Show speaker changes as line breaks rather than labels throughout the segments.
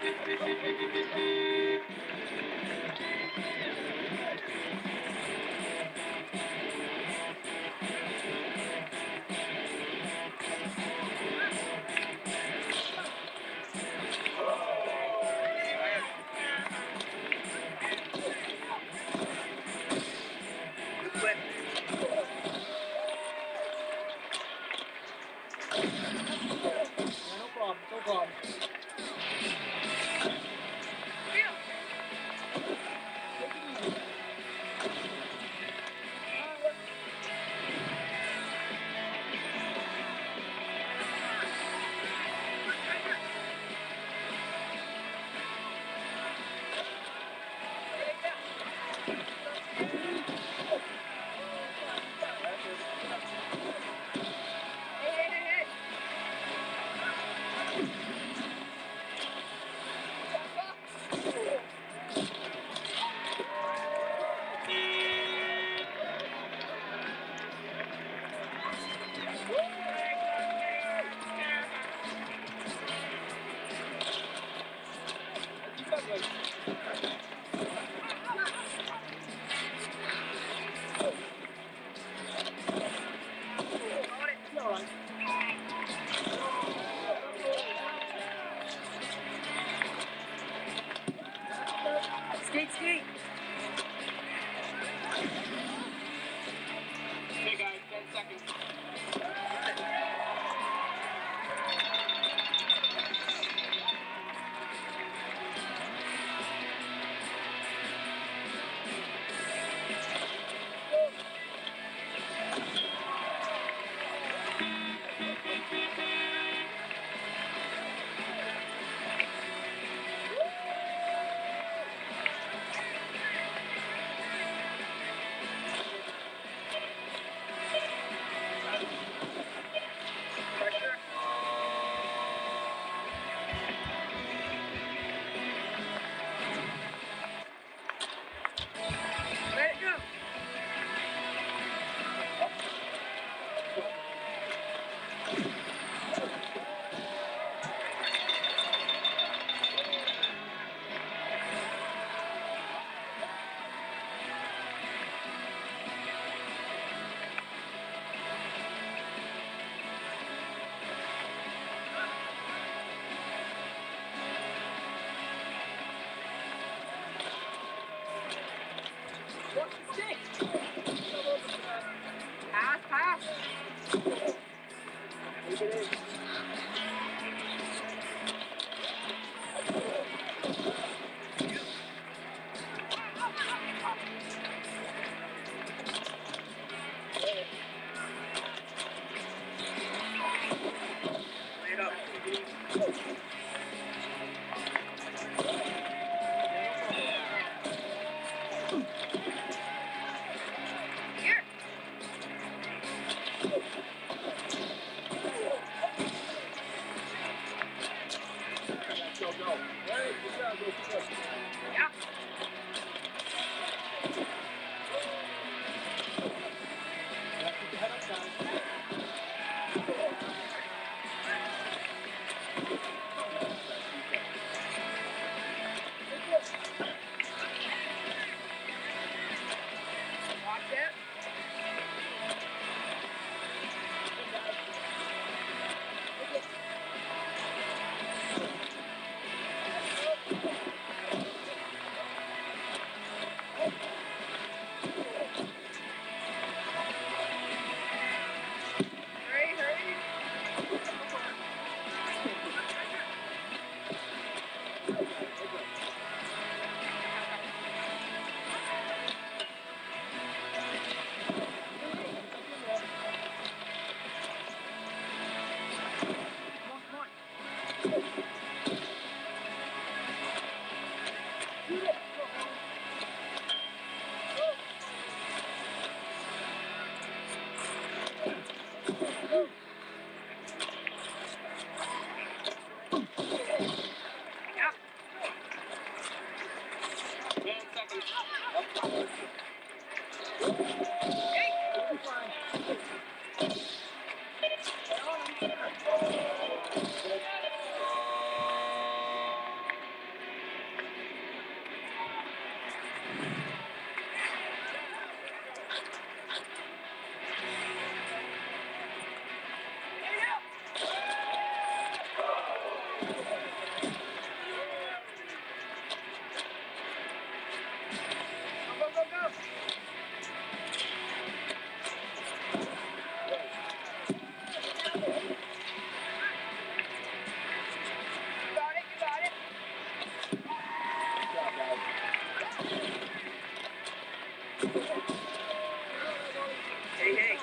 Thank you. Skate, Hey, hey.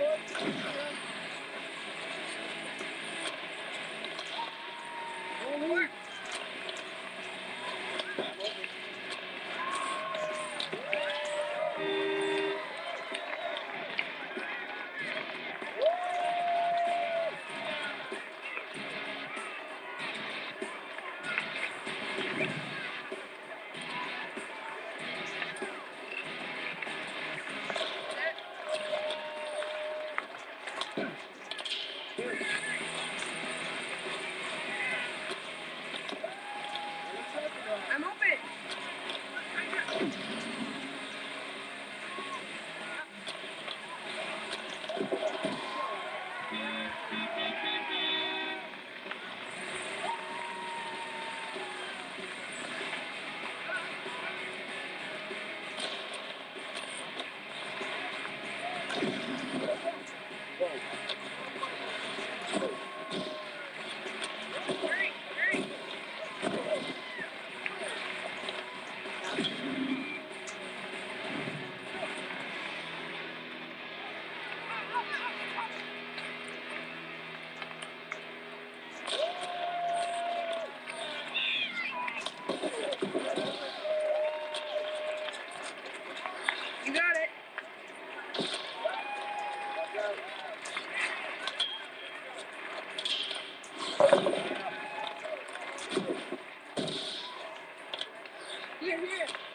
Lord, Here,
here.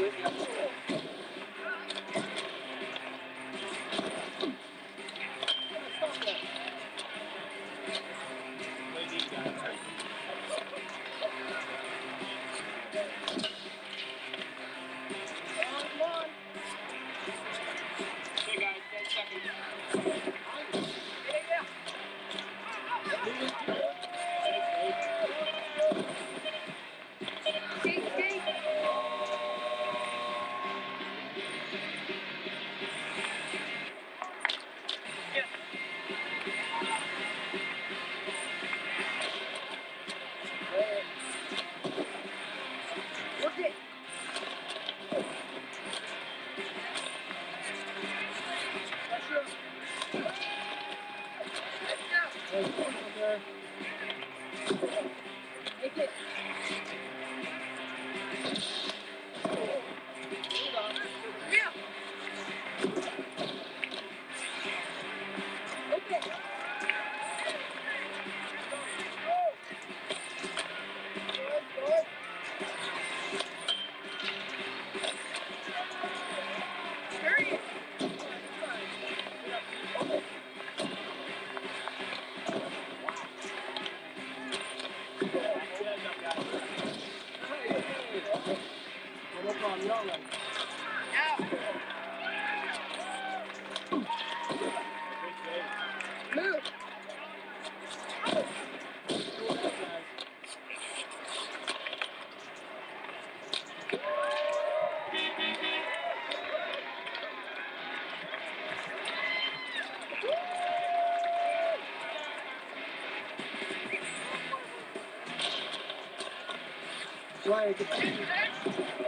With はい。